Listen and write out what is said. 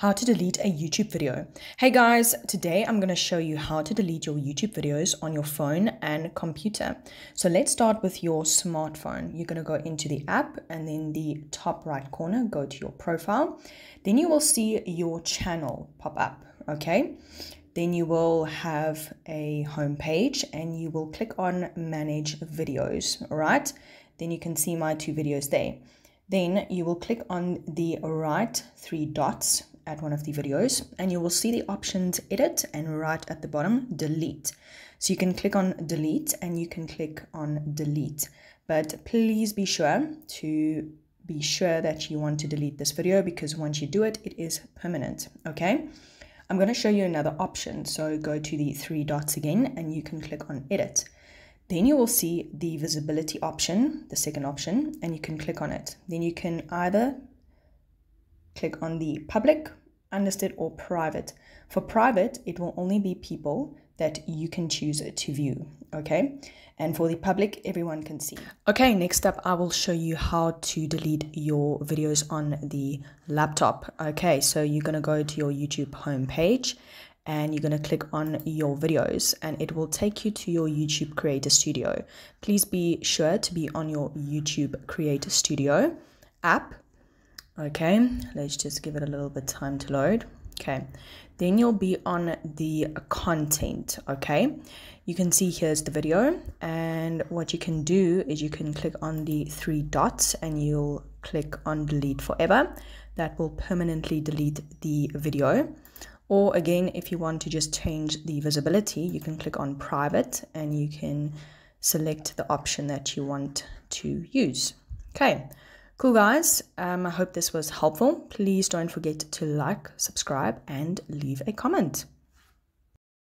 how to delete a YouTube video. Hey guys, today I'm going to show you how to delete your YouTube videos on your phone and computer. So let's start with your smartphone. You're going to go into the app and then the top right corner, go to your profile. Then you will see your channel pop up, okay? Then you will have a home page and you will click on manage videos, all right? Then you can see my two videos there. Then you will click on the right three dots at one of the videos and you will see the options edit and right at the bottom delete. So you can click on delete and you can click on delete. But please be sure to be sure that you want to delete this video because once you do it, it is permanent. Okay. I'm going to show you another option. So go to the three dots again and you can click on edit. Then you will see the visibility option, the second option, and you can click on it. Then you can either click on the public, unlisted, or private. For private, it will only be people that you can choose to view, okay? And for the public, everyone can see. Okay, next up, I will show you how to delete your videos on the laptop. Okay, so you're gonna go to your YouTube homepage and you're going to click on your videos and it will take you to your YouTube Creator Studio. Please be sure to be on your YouTube Creator Studio app okay let's just give it a little bit time to load. Okay then you'll be on the content okay? You can see here's the video and what you can do is you can click on the three dots and you'll click on delete forever. That will permanently delete the video. Or again if you want to just change the visibility you can click on private and you can select the option that you want to use. Okay Cool, guys. Um, I hope this was helpful. Please don't forget to like, subscribe, and leave a comment.